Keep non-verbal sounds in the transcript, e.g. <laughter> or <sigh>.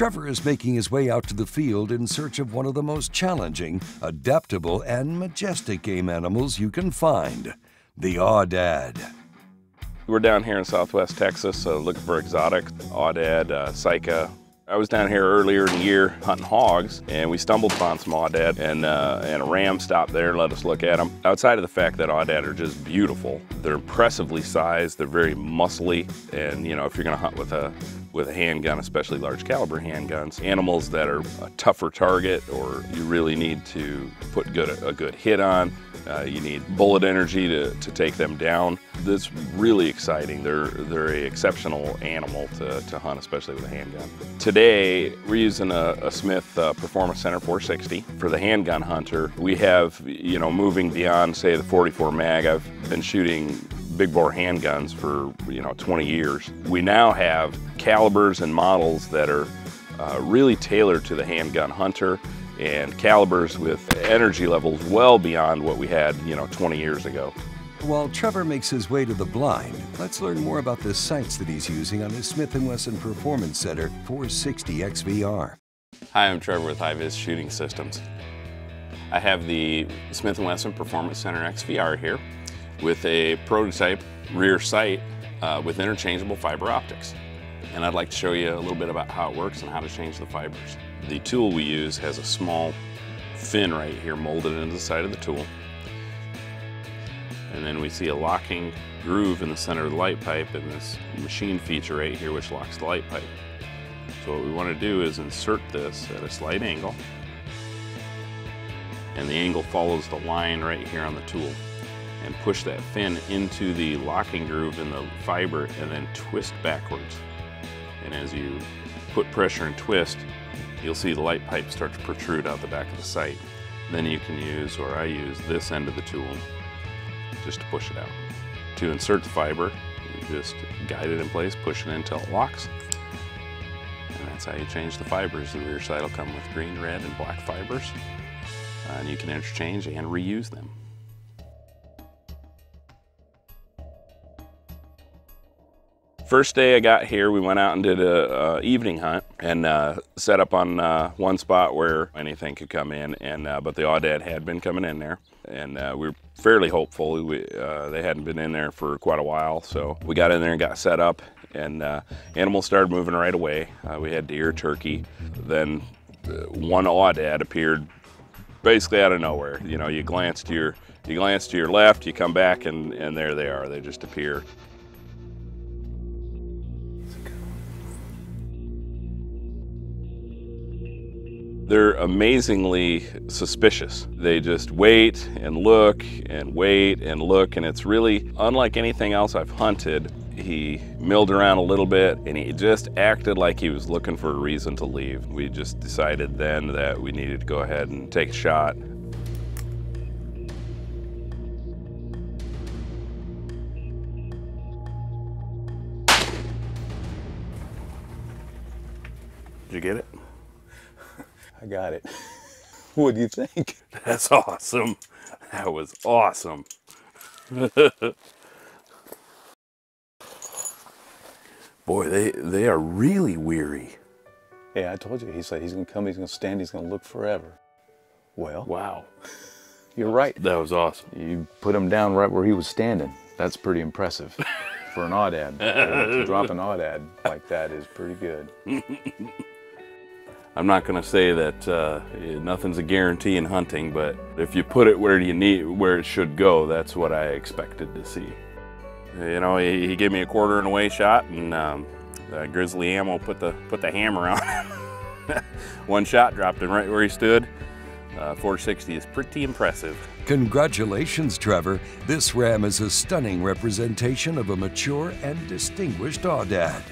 Trevor is making his way out to the field in search of one of the most challenging, adaptable, and majestic game animals you can find the aoudad. We're down here in southwest Texas so looking for exotic aoudad, uh, I was down here earlier in the year hunting hogs and we stumbled upon some aoudad and, uh, and a ram stopped there and let us look at them. Outside of the fact that aoudad are just beautiful, they're impressively sized, they're very muscly and you know if you're gonna hunt with a with a handgun, especially large caliber handguns, animals that are a tougher target or you really need to put good, a good hit on, uh, you need bullet energy to, to take them down. That's really exciting. They're, they're a exceptional animal to, to hunt, especially with a handgun. Today, we're using a, a Smith uh, Performance Center 460. For the handgun hunter, we have, you know, moving beyond, say, the 44 mag, I've been shooting big bore handguns for, you know, 20 years. We now have calibers and models that are uh, really tailored to the handgun hunter and calibers with energy levels well beyond what we had, you know, 20 years ago. While Trevor makes his way to the blind, let's learn more about the sights that he's using on his Smith & Wesson Performance Center 460 XVR. Hi, I'm Trevor with HiViz Shooting Systems. I have the Smith & Wesson Performance Center XVR here with a prototype rear sight uh, with interchangeable fiber optics. And I'd like to show you a little bit about how it works and how to change the fibers. The tool we use has a small fin right here molded into the side of the tool. And then we see a locking groove in the center of the light pipe and this machine feature right here which locks the light pipe. So what we want to do is insert this at a slight angle and the angle follows the line right here on the tool and push that fin into the locking groove in the fiber and then twist backwards. And as you put pressure and twist, you'll see the light pipe start to protrude out the back of the sight. Then you can use, or I use, this end of the tool just to push it out. To insert the fiber, you just guide it in place, push it until it locks. And that's how you change the fibers. The rear sight will come with green, red, and black fibers. Uh, and you can interchange and reuse them. First day I got here, we went out and did a, a evening hunt and uh, set up on uh, one spot where anything could come in. And uh, but the aoudad had been coming in there, and uh, we were fairly hopeful. We, uh, they hadn't been in there for quite a while, so we got in there and got set up. And uh, animals started moving right away. we had deer, turkey, then one aoudad appeared basically out of nowhere. You know, you glance to your you glance to your left, you come back, and and there they are. They just appear. They're amazingly suspicious. They just wait and look and wait and look, and it's really unlike anything else I've hunted. He milled around a little bit and he just acted like he was looking for a reason to leave. We just decided then that we needed to go ahead and take a shot. Did you get it? I got it. <laughs> what do you think? That's awesome. That was awesome. <laughs> Boy, they, they are really weary. Yeah, I told you. He said he's going to come, he's going to stand, he's going to look forever. Well. Wow. You're right. That was awesome. You put him down right where he was standing. That's pretty impressive for an aoudad. <laughs> to drop an aoudad like that is pretty good. I'm not going to say that uh, nothing's a guarantee in hunting, but if you put it where you need, where it should go, that's what I expected to see. You know, he, he gave me a quarter and away shot, and um, Grizzly Ammo put the put the hammer on. <laughs> One shot dropped him right where he stood. Uh, 460 is pretty impressive. Congratulations, Trevor. This ram is a stunning representation of a mature and distinguished aoudad.